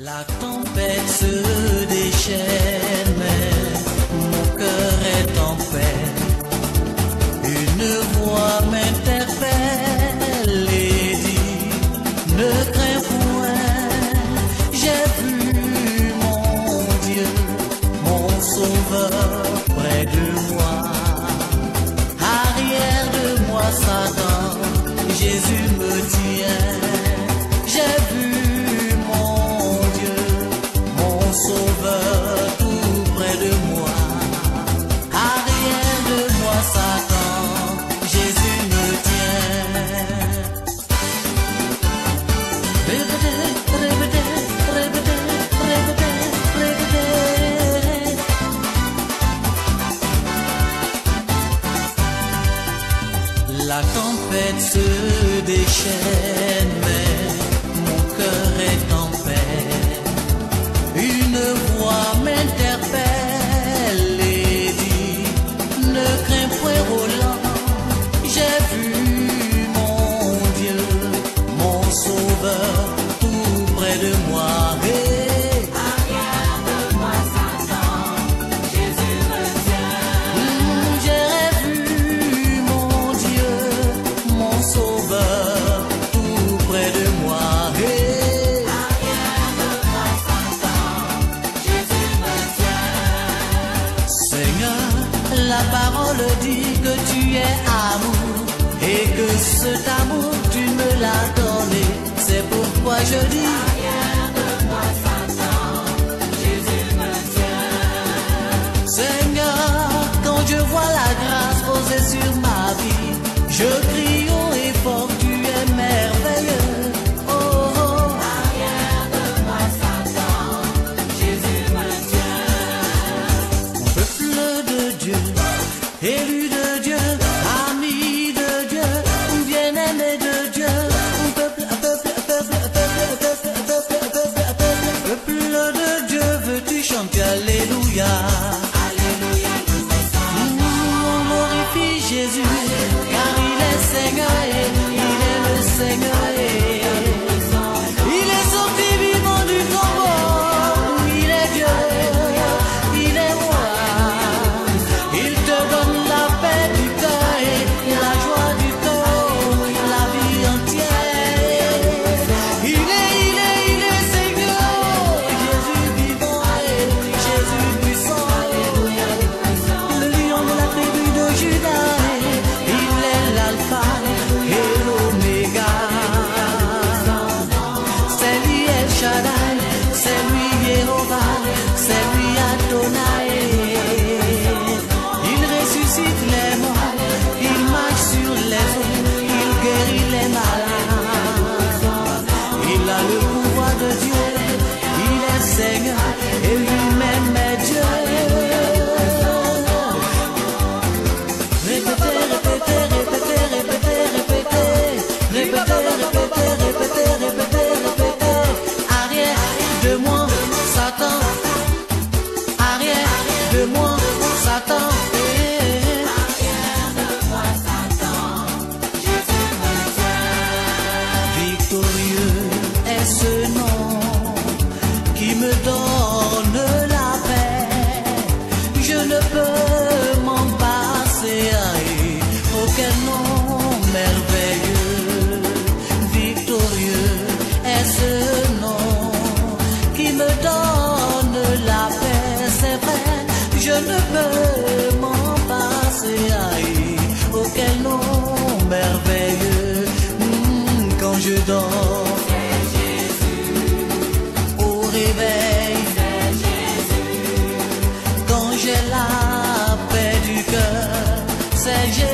La tempête se déchaîne, mais mon cœur est en paix. Une voix m'interpelle et dit, ne crains point, j'ai vu mon Dieu, mon Sauveur près de moi. Arrière de moi Satan, Jésus me tient. La tempête se déchaîne. cet amour, tu me l'as donné. C'est pourquoi je dis. Rien de moi Jésus me tient. Seigneur, quand je vois la grâce posée sur ma vie, je crie haut et fort, tu es merveilleux. Oh, oh. De moi Satan, Jésus me tient. Peuple de Dieu, élu canción que aleluya. Il ressuscite les morts, il marche sur les eaux, il guérit les malades. Nom merveilleux, victorieux est ce nom qui me donne la paix? C'est vrai, je ne peux m'en passer à eux. Quel nom merveilleux hmm, quand je dors? C'est Jésus. Au réveil, c'est Jésus. Quand j'ai la paix du cœur, c'est Jésus.